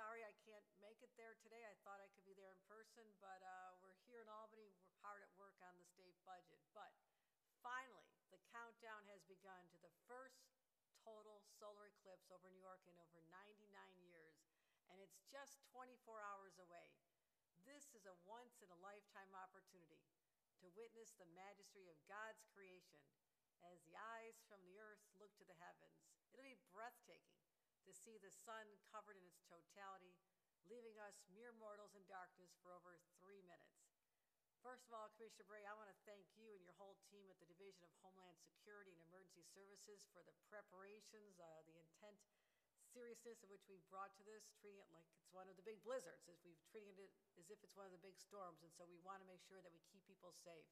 sorry I can't make it there today. I thought I could be there in person, but uh, we're here in Albany. We're hard at work on the state budget. But finally, the countdown has begun to the first total solar eclipse over New York in over 99 years, and it's just 24 hours away. This is a once in a lifetime opportunity to witness the majesty of God's creation as the eyes from the earth look to the heavens. It'll be breathtaking to see the sun covered in its totality, leaving us mere mortals in darkness for over three minutes. First of all, Commissioner Bray, I want to thank you and your whole team at the Division of Homeland Security and Emergency Services for the preparations, uh, the intent, seriousness in which we've brought to this, treating it like it's one of the big blizzards, as we've treated it as if it's one of the big storms, and so we want to make sure that we keep people safe.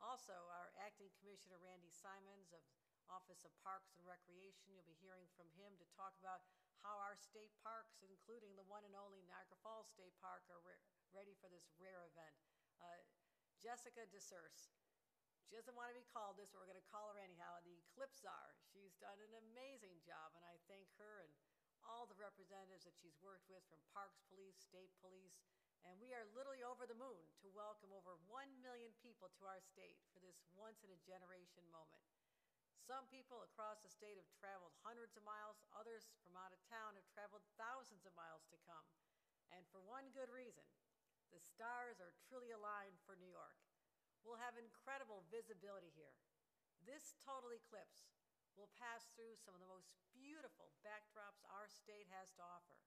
Also, our acting commissioner, Randy Simons of Office of Parks and Recreation, you'll be hearing from him to talk about how our state parks, including the one and only Niagara Falls State Park, are re- ready for this rare event. Uh, Jessica DeSurse. She doesn't want to be called this, but we're going to call her anyhow, the Eclipse Czar. She's done an amazing job, and I thank her and all the representatives that she's worked with from Parks Police, State Police, and we are literally over the moon to welcome over 1 million people to our state for this once in a generation moment. Some people across the state have traveled hundreds of miles, others from out of town have traveled thousands of miles to come. And for one good reason the stars are truly aligned for New York. We'll have incredible visibility here. This total eclipse will pass through some of the most beautiful backdrops our state has to offer,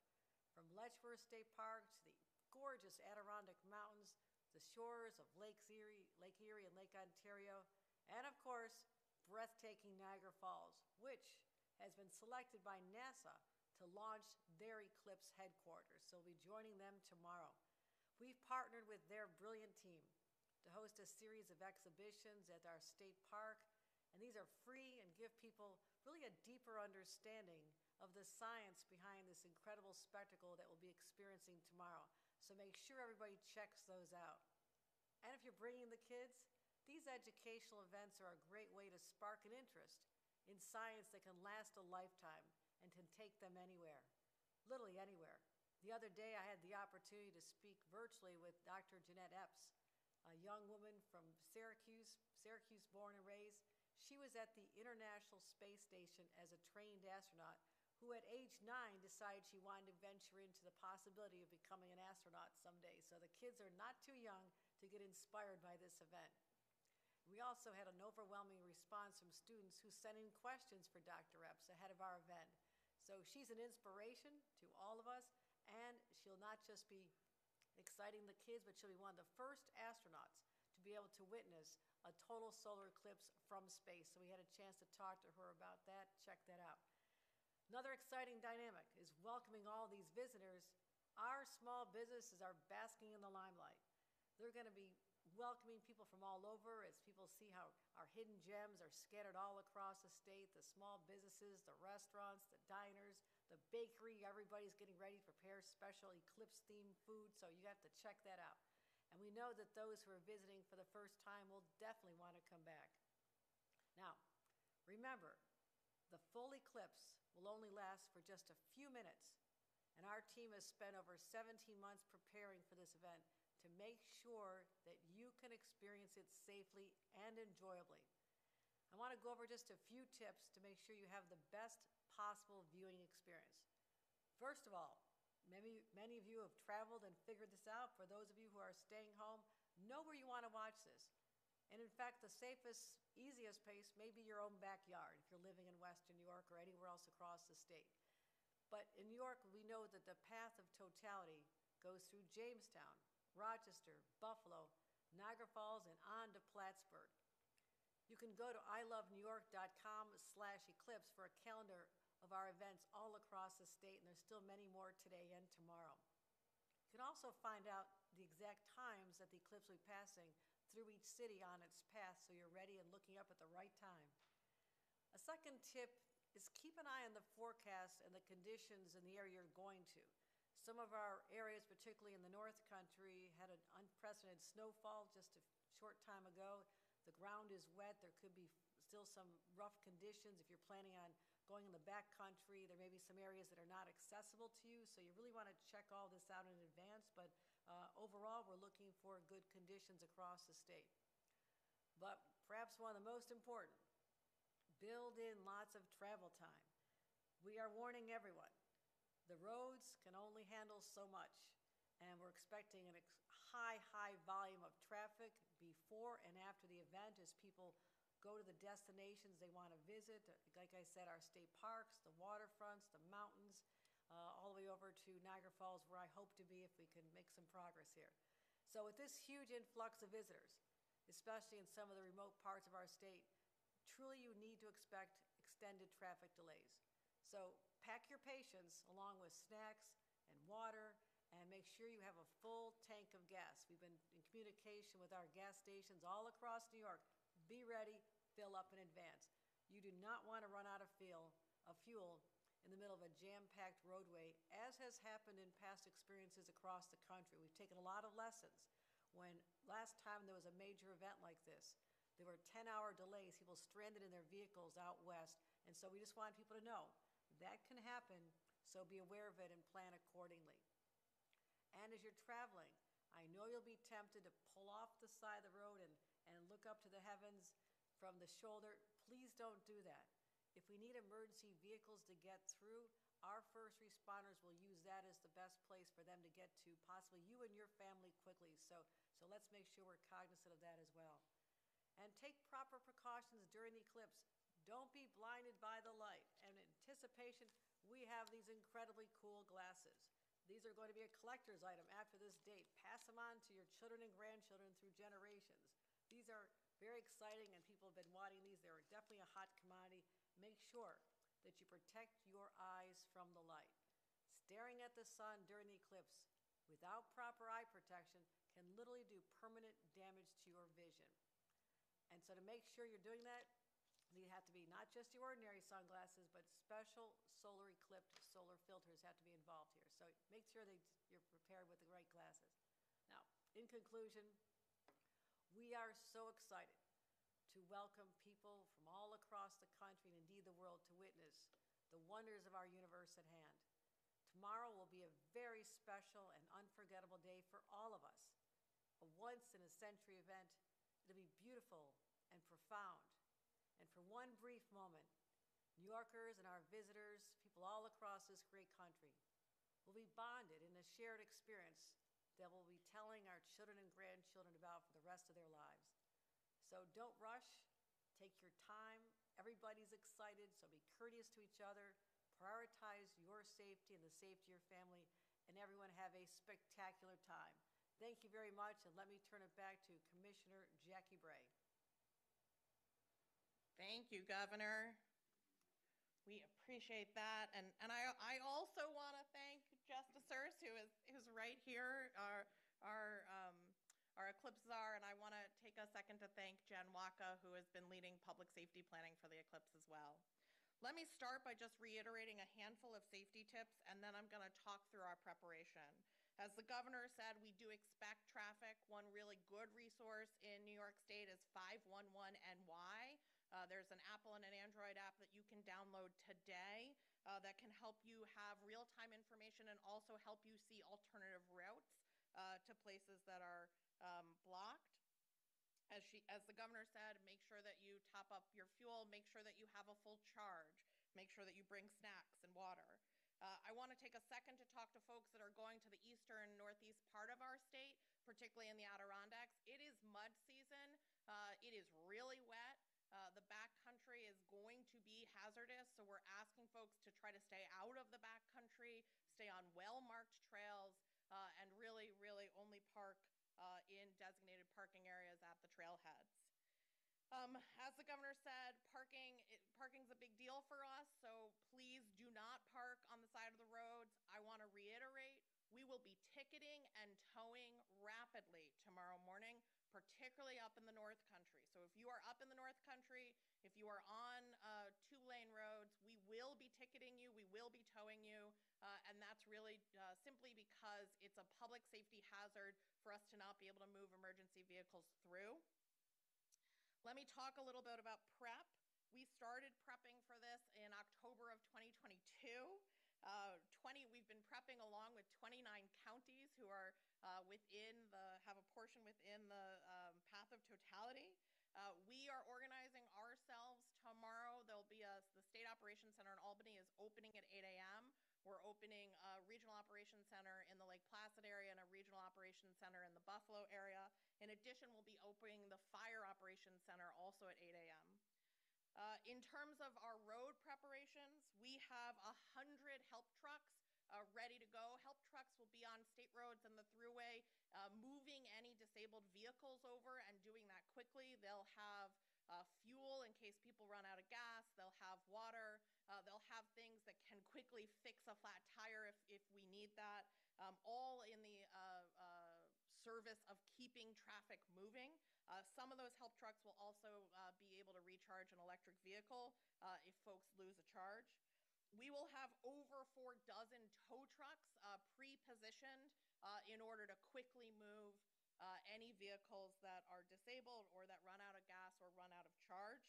from Letchworth State Park to the gorgeous Adirondack Mountains, the shores of Lake Erie, Lake Erie and Lake Ontario, and of course, breathtaking Niagara Falls, which has been selected by NASA to launch their Eclipse headquarters. So we'll be joining them tomorrow. We've partnered with their brilliant team to host a series of exhibitions at our state park, and these are free and give people really a deeper understanding of the science behind this incredible spectacle that we'll be experiencing tomorrow. So make sure everybody checks those out. And if you're bringing the kids, these educational events are a great way to spark an interest in science that can last a lifetime and can take them anywhere, literally anywhere. The other day, I had the opportunity to speak virtually with Dr. Jeanette Epps, a young woman from Syracuse, Syracuse born and raised. She was at the International Space Station as a trained astronaut who at age nine decided she wanted to venture into the possibility of becoming an astronaut someday. So the kids are not too young to get inspired by this event. We also had an overwhelming response from students who sent in questions for Dr. Epps ahead of our event. So she's an inspiration to all of us, and she'll not just be exciting the kids, but she'll be one of the first astronauts to be able to witness a total solar eclipse from space. So we had a chance to talk to her about that. Check that out. Another exciting dynamic is welcoming all these visitors. Our small businesses are basking in the limelight. They're going to be welcoming people from all over as people see how our hidden gems are scattered all across the state the small businesses, the restaurants, the diners, the bakery. Everybody's getting ready to prepare special eclipse themed food, so you have to check that out. And we know that those who are visiting for the first time will definitely want to come back. Now, remember, the full eclipse will only last for just a few minutes, and our team has spent over 17 months preparing for this event to make sure that you can experience it safely and enjoyably. I want to go over just a few tips to make sure you have the best possible viewing experience. First of all, many, many of you have traveled and figured this out. For those of you who are staying home, know where you want to watch this. And in fact, the safest, easiest place may be your own backyard if you're living in Western New York or anywhere else across the state. But in New York, we know that the path of totality goes through Jamestown, Rochester, Buffalo, Niagara Falls, and on to Plattsburgh. You can go to ilovenewyork.com slash eclipse for a calendar of our events all across the state, and there's still many more today and tomorrow. You can also find out the exact times that the eclipse will be passing through each city on its path so you're ready and looking up at the right time. A second tip is keep an eye on the forecast and the conditions in the area you're going to. Some of our areas, particularly in the North Country, had an unprecedented snowfall just a short time ago. The ground is wet. There could be still some rough conditions if you're planning on going in the back country. There may be some areas that are not accessible to you, so you really want to check all this out in advance. But uh, overall, we're looking for good conditions across the state. But perhaps one of the most important, build in lots of travel time. We are warning everyone. The roads can only handle so much, and we're expecting a high, high volume of traffic before and after the event as people go to the destinations they want to visit. Like I said, our state parks, the waterfronts, the mountains, uh, all the way over to Niagara Falls, where I hope to be if we can make some progress here. So, with this huge influx of visitors, especially in some of the remote parts of our state, truly you need to expect extended traffic delays. So, your patience along with snacks and water and make sure you have a full tank of gas. We've been in communication with our gas stations all across New York. Be ready, fill up in advance. You do not want to run out of fuel, of fuel in the middle of a jam-packed roadway, as has happened in past experiences across the country. We've taken a lot of lessons. When last time there was a major event like this, there were 10-hour delays, people stranded in their vehicles out west, and so we just want people to know that can happen, so be aware of it and plan accordingly. And as you're traveling, I know you'll be tempted to pull off the side of the road and, and look up to the heavens from the shoulder, please don't do that. If we need emergency vehicles to get through, our first responders will use that as the best place for them to get to possibly you and your family quickly. So, so let's make sure we're cognizant of that as well. And take proper precautions during the eclipse. Don't be blinded by the light. Anticipation, we have these incredibly cool glasses. These are going to be a collector's item after this date. Pass them on to your children and grandchildren through generations. These are very exciting, and people have been wanting these. They're definitely a hot commodity. Make sure that you protect your eyes from the light. Staring at the sun during the eclipse without proper eye protection can literally do permanent damage to your vision. And so, to make sure you're doing that, they have to be not just your ordinary sunglasses, but special solar eclipsed solar filters have to be involved here. So, make sure that you're prepared with the right glasses. Now, in conclusion, we are so excited to welcome people from all across the country and indeed the world to witness the wonders of our universe at hand. Tomorrow will be a very special and unforgettable day for all of us. A once in a century event. It'll be beautiful and profound. And for one brief moment, New Yorkers and our visitors, people all across this great country, will be bonded in a shared experience that we'll be telling our children and grandchildren about for the rest of their lives. So don't rush, take your time. Everybody's excited, so be courteous to each other. Prioritize your safety and the safety of your family, and everyone have a spectacular time. Thank you very much, and let me turn it back to Commissioner Jackie Bray. Thank you, Governor. We appreciate that. And, and I, I also want to thank Justice Urs, who is, who's right here, our, our, um, our Eclipse Czar. And I want to take a second to thank Jen Waka, who has been leading public safety planning for the Eclipse as well. Let me start by just reiterating a handful of safety tips, and then I'm going to talk through our preparation. As the governor said, we do expect traffic. One really good resource in New York State is 511NY. Uh, there's an Apple and an Android app that you can download today uh, that can help you have real time information and also help you see alternative routes uh, to places that are um, blocked. As, she, as the governor said, make sure that you top up your fuel, make sure that you have a full charge, make sure that you bring snacks and water. Uh, I want to take a second to talk to folks that are going to the eastern northeast part of our state, particularly in the Adirondacks. It is mud season. Uh, it is really wet. Uh, the back country is going to be hazardous, so we're asking folks to try to stay out of the back country, stay on well marked trails, uh, and really, really only park uh, in designated parking areas at the trailheads. Um, as the governor said, parking it, parking's a big deal for us, so please do not park on the side of the roads. I want to reiterate, we will be ticketing and towing rapidly tomorrow morning particularly up in the North Country. So if you are up in the North Country, if you are on uh, two lane roads, we will be ticketing you, we will be towing you, uh, and that's really uh, simply because it's a public safety hazard for us to not be able to move emergency vehicles through. Let me talk a little bit about prep. We started prepping for this in October of 2022. Uh, 20, we've been prepping along with 29 counties who are uh, within the, have a portion within the um, path of totality. Uh, we are organizing ourselves tomorrow. There'll be a, the State Operations Center in Albany is opening at 8 a.m. We're opening a regional operations center in the Lake Placid area and a regional operations center in the Buffalo area. In addition, we'll be opening the fire operations center also at 8 a.m. Uh, in terms of our road preparations, we have 100 help trucks uh, ready to go. Help trucks will be on state roads and the thruway, uh, moving any disabled vehicles over and doing that quickly. They'll have uh, fuel in case people run out of gas. They'll have water. Uh, they'll have things that can quickly fix a flat tire if, if we need that, um, all in the uh, uh, service of keeping traffic moving. Uh, some of those help trucks will also uh, be able to recharge an electric vehicle if folks lose a charge. We will have over four dozen tow trucks pre-positioned in order to quickly move uh, any vehicles that are disabled or that run out of gas or run out of charge.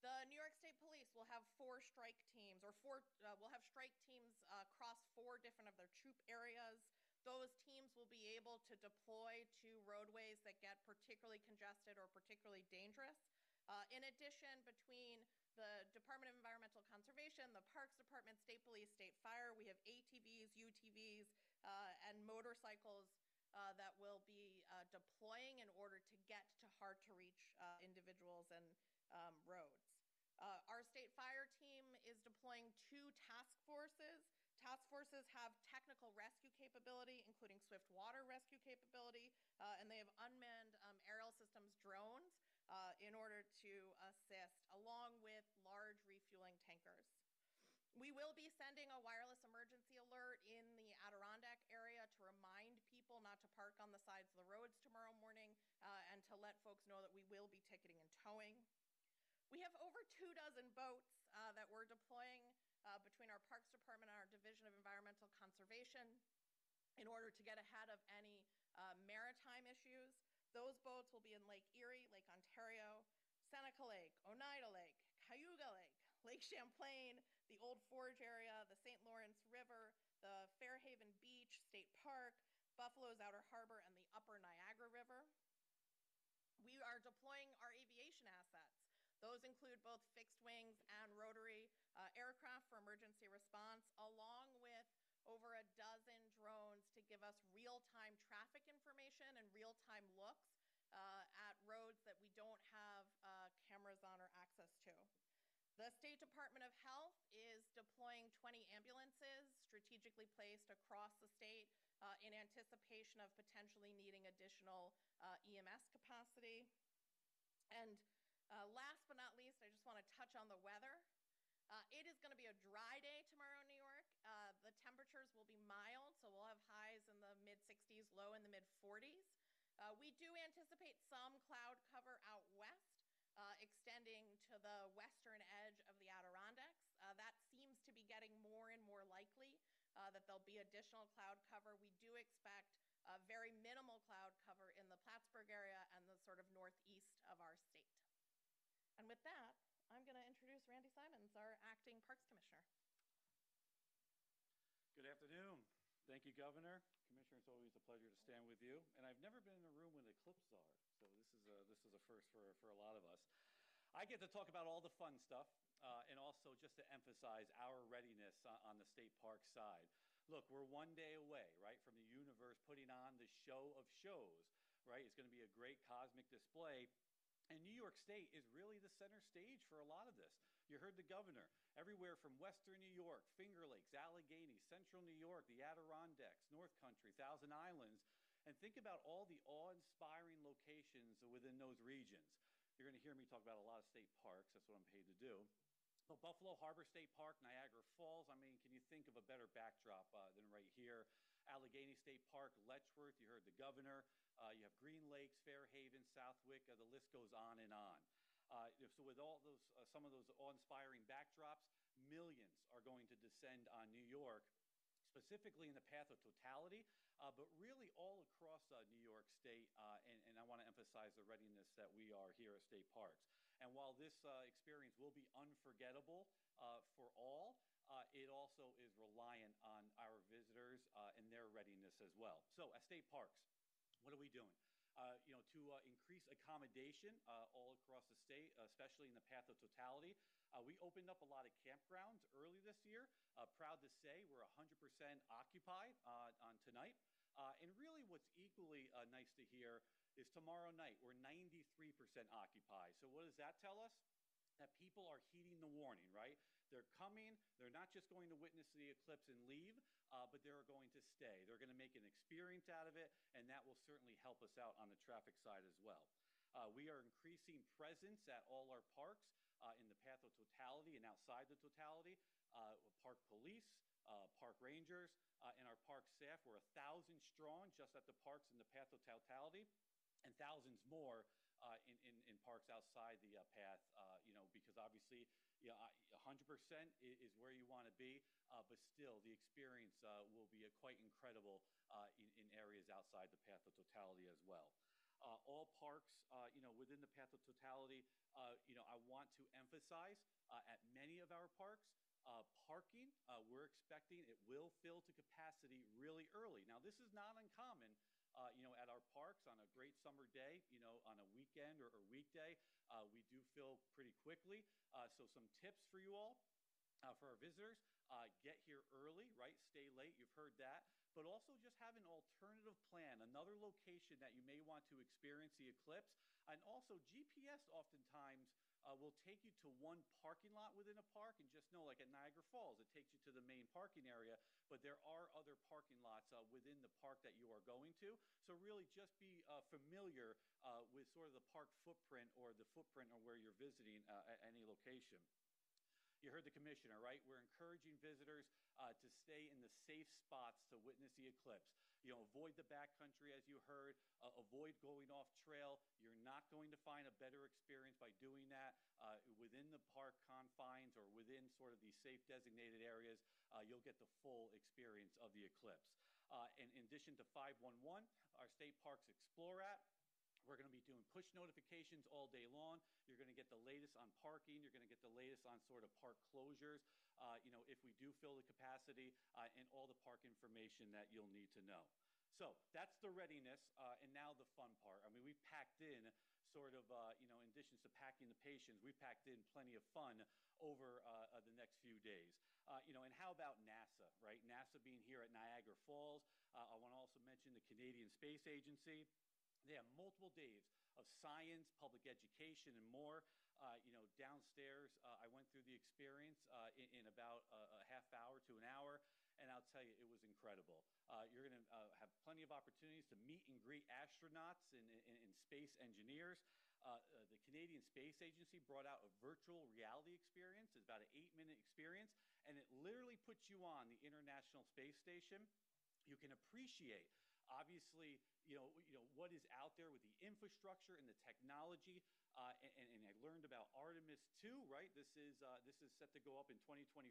The New York State Police will have four strike teams, or four, uh, will have strike teams uh, across four different of their troop areas. Those teams will be able to deploy to roadways that get particularly congested or particularly dangerous. Uh, in addition, between the Department of Environmental Conservation, Department, State Police, State Fire, we have ATVs, UTVs, uh, and motorcycles uh, that will be uh, deploying in order to get to hard to reach uh, individuals and um, roads. Uh, our state fire team is deploying two task forces. Task forces have technical rescue capability, including swift water rescue capability, uh, and they have unmanned um, aerial systems drones in order to assist, along with large refueling tankers. We will be sending a wireless emergency alert in the Adirondack area to remind people not to park on the sides of the roads tomorrow morning uh, and to let folks know that we will be ticketing and towing. We have over two dozen boats uh, that we're deploying uh, between our Parks Department and our Division of Environmental Conservation in order to get ahead of any uh, maritime issues. Those boats will be in Lake Erie, Lake Ontario, Seneca Lake, Oneida Lake, Cayuga Lake, Lake Champlain, the Old Forge area, the St. Lawrence River, the Fairhaven Beach State Park, Buffalo's Outer Harbor, and the Upper Niagara River. We are deploying our aviation assets. Those include both fixed wings and rotary uh, aircraft for emergency response, along with over a dozen drones to give us real-time traffic information and real-time looks uh, at roads that we don't have uh, cameras on or access to. The State Department of Health is deploying 20 ambulances strategically placed across the state uh, in anticipation of potentially needing additional uh, EMS capacity. And uh, last but not least, I just want to touch on the weather. Uh, it is going to be a dry day tomorrow in New York. Uh, the temperatures will be mild, so we'll have highs in the mid 60s, low in the mid 40s. Uh, we do anticipate some cloud cover out west uh, extending to the western edge of the Adirondacks. Uh, that seems to be getting more and more likely uh, that there'll be additional cloud cover. We do expect very minimal cloud cover in the Plattsburgh area and the sort of northeast of our state. And with that, I'm going to introduce Randy Simons, our acting Parks Commissioner. Good afternoon. Thank you, Governor. Commissioner, it's always a pleasure to stand with you. And I've never been in a room with Eclipse Czar, so this is a, this is a first for, for a lot of us. I get to talk about all the fun stuff uh, and also just to emphasize our readiness on, on the state park side. Look, we're one day away, right, from the universe putting on the show of shows, right? It's going to be a great cosmic display. And New York State is really the center stage for a lot of this. You heard the governor. Everywhere from Western New York, Finger Lakes, Allegheny, Central New York, the Adirondacks, North Country, Thousand Islands. And think about all the awe inspiring locations within those regions. You're going to hear me talk about a lot of state parks. That's what I'm paid to do. Buffalo Harbor State Park, Niagara Falls, I mean, can you think of a better backdrop uh, than right here? Allegany State Park, Letchworth, you heard the governor. Uh, you have Green Lakes, Fairhaven, Southwick, uh, the list goes on and on. Uh, so with all those, uh, some of those awe-inspiring backdrops, millions are going to descend on New York, specifically in the path of totality, uh, but really all across uh, New York State. Uh, and, and, I want to emphasize the readiness that we are here at State Parks. And while this uh, experience will be unforgettable for all, uh, it also is reliant on our visitors uh, and their readiness as well. So, at state parks, what are we doing? Uh, you know, to uh, increase accommodation uh, all across the state, especially in the path of totality. Uh, we opened up a lot of campgrounds early this year. Uh, proud to say we're 100% occupied uh, on tonight. And really, what's equally nice to hear is tomorrow night we're 93% occupied. So, what does that tell us? That people are heeding the warning, right? They're coming. They're not just going to witness the eclipse and leave, uh, but they're going to stay. They're going to make an experience out of it, and that will certainly help us out on the traffic side as well. Uh, we are increasing presence at all our parks uh, in the path of totality and outside the totality. Uh, park police, uh, park rangers, uh, and our park staff. We're a thousand strong just at the parks in the path of totality, and thousands more uh, in, in, in parks outside the uh, path, uh, you know, because obviously, you know, 100% i- is where you want to be, uh, but still, the experience uh, will be quite incredible in, in areas outside the path of totality as well. All parks, you know, within the path of totality, you know, I want to emphasize at many of our parks, uh, parking, uh, we're expecting it will fill to capacity really early. Now, this is not uncommon uh, you know, at our parks on a great summer day, you know, on a weekend or, or weekday, uh, we do fill pretty quickly. Uh, so some tips for you all, uh, for our visitors, uh, get here early, right? Stay late, you've heard that. But also just have an alternative plan, another location that you may want to experience the eclipse. And also GPS oftentimes uh, will take you to one parking lot within a park and just know, like at Niagara Falls, it takes you to the main parking area, but there are other parking lots uh, within the park that you are going to. So really just be uh, familiar uh, with sort of the park footprint or the footprint of where you're visiting uh, at any location. You heard the commissioner, right? We're encouraging visitors uh, to stay in the safe spots to witness the eclipse. You know, avoid the backcountry, as you heard. Uh, avoid going off trail. You're not going to find a better experience by doing that uh, within the park confines or within sort of these safe designated areas. Uh, you'll get the full experience of the eclipse. Uh, in addition to 511, our state parks explore app. We're going to be doing push notifications all day long. You're going to get the latest on parking. You're going to get the latest on sort of park closures, you know, if we do fill the capacity, uh, and all the park information that you'll need to know. So that's the readiness, uh, and now the fun part. I mean, we packed in sort of, uh, you know, in addition to packing the patience, we packed in plenty of fun over uh, uh, the next few days. Uh, you know, and how about NASA, right? NASA being here at Niagara Falls. Uh, I want to also mention the Canadian Space Agency. They have multiple days of science, public education, and more. Uh, I went through the experience uh, in, in about a, a half hour to an hour, and I'll tell you, it was incredible. Uh, you're going to uh, have plenty of opportunities to meet and greet astronauts and, and, and space engineers. Uh, the Canadian Space Agency brought out a virtual reality experience. It's about an eight minute experience, and it literally puts you on the International Space Station. You can appreciate obviously, you know, you know what is out there with the infrastructure and the technology. Uh, and, and I learned about Artemis 2, right? This is uh, this is set to go up in 2025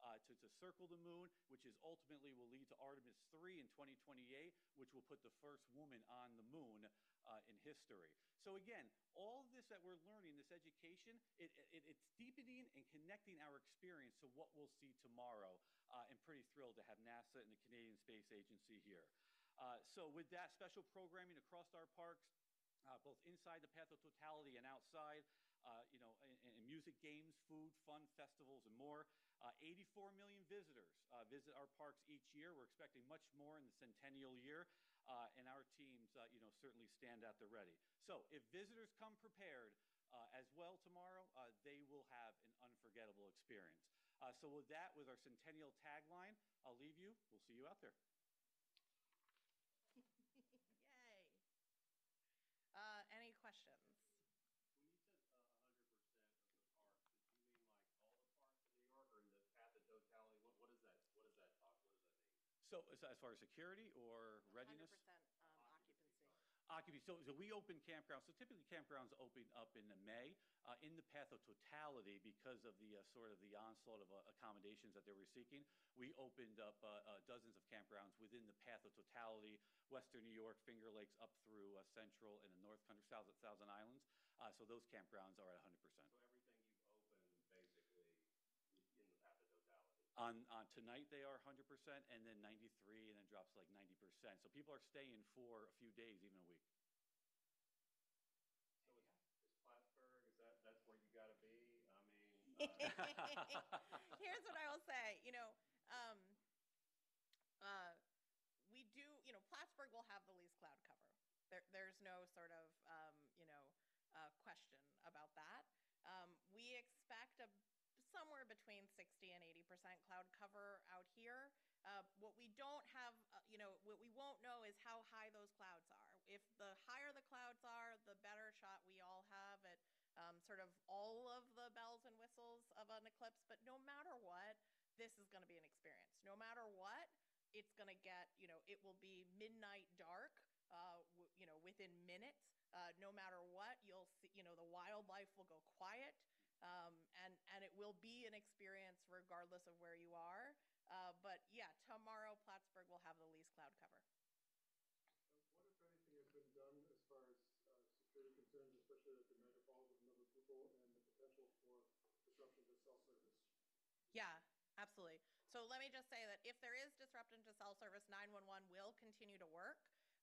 uh, to, to circle the moon, which is ultimately will lead to Artemis 3 in 2028, which will put the first woman on the moon uh, in history. So again, all this that we're learning, this education, it, it, it's deepening and connecting our experience to what we'll see tomorrow. Uh, and pretty thrilled to have NASA and the Canadian Space Agency here. Uh, so with that special programming across our parks, uh, both inside the path of totality and outside, uh, you know, in, in music, games, food, fun, festivals, and more. Uh, 84 million visitors uh, visit our parks each year. We're expecting much more in the centennial year, uh, and our teams, you know, certainly stand at the ready. So if visitors come prepared as well tomorrow, they will have an unforgettable experience. So with that, with our centennial tagline, I'll leave you. We'll see you out there. Yay. Uh, any questions? When you said uh, a hundred percent of the parks, did you mean like all the parks in New York or in the path of totality? What, what is that, what does that talk, what does that mean? So as as far as security or readiness? 100% um, occupancy. Occupancy. So, so we open campgrounds. So typically campgrounds open up in May. Uh, in the path of totality, because of the uh, sort of the onslaught of uh, accommodations that they were seeking, we opened up uh, uh, dozens of campgrounds within the path of totality, Western New York, Finger Lakes, up through uh, Central and the North Country, South, Thousand Islands. Uh, so those campgrounds are at 100%. So everything you've opened, basically, in the at the totality. On, on tonight, they are 100%, and then 93, and then drops to like 90%. So people are staying for a few days, even a week. So is, is Plattsburgh, is that, that's where you gotta be? I mean, uh, Here's what I will say, you know, um, uh, we do, you know, Plattsburgh will have the least cloud cover. There, there's no sort of, um, you know, uh, question about that. Um, we expect a somewhere between 60 and 80 percent cloud cover out here. Uh, what we don't have, uh, you know, what we won't know is how high those clouds are. If the higher the clouds are, the better shot we all have at um, sort of all of the bells and whistles of an eclipse. But no matter what, this is going to be an experience. No matter what, it's going to get, you know, it will be midnight dark, uh, you know, within minutes. Uh, no matter what, you'll see, you know, the wildlife will go quiet. Um, and, and it will be an experience regardless of where you are. Uh, but yeah, tomorrow Plattsburgh will have the least cloud cover. What, if anything, has been done as far as uh, security concerns, especially at the Niagara Falls with a number of people and the potential for disruption to cell service? Yeah, absolutely. So let me just say that if there is disruption to cell service, 911 will continue to work.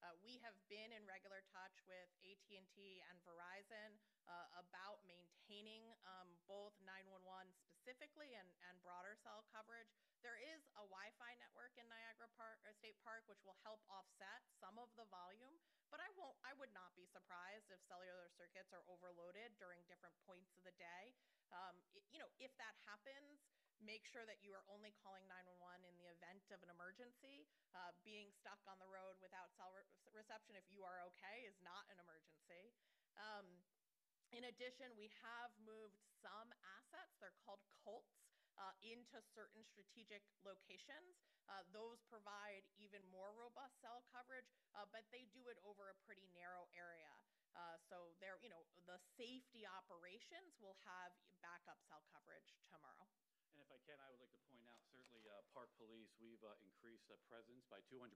Uh, we have been in regular touch with AT&T and Verizon uh, about maintaining um, both 911 specifically and, and broader cell coverage. There is a Wi-Fi network in Niagara Park, uh, State Park, which will help offset some of the volume. But I won't. I would not be surprised if cellular circuits are overloaded during different points of the day. Um, you know, if that happens, make sure that you are only calling 911 in the event of an emergency. Uh, being stuck on the road without cell re- reception, if you are okay, is not an emergency. Um, in addition, we have moved some assets, they're called colts, uh, into certain strategic locations. Uh, those provide even more robust cell coverage, uh, but they do it over a pretty narrow area. Uh, so they're, you know, the safety operations will have backup cell coverage tomorrow. And if I can, I would like to point out, certainly, uh, Park Police, we've uh, increased the presence by 200%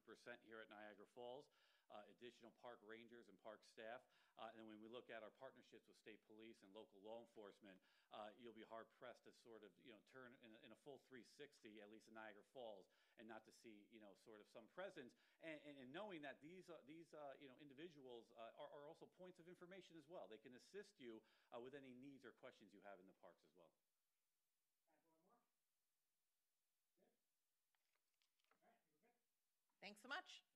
here at Niagara Falls, uh, additional park rangers and park staff. Uh, And when we look at our partnerships with state police and local law enforcement, uh, you'll be hard pressed to sort of, you know, turn in a- in a full 360, at least in Niagara Falls, and not to see, you know, sort of some presence. And and- and knowing that these, uh, these you know, individuals are are also points of information as well. They can assist you with any needs or questions you have in the parks as well. Thanks so much.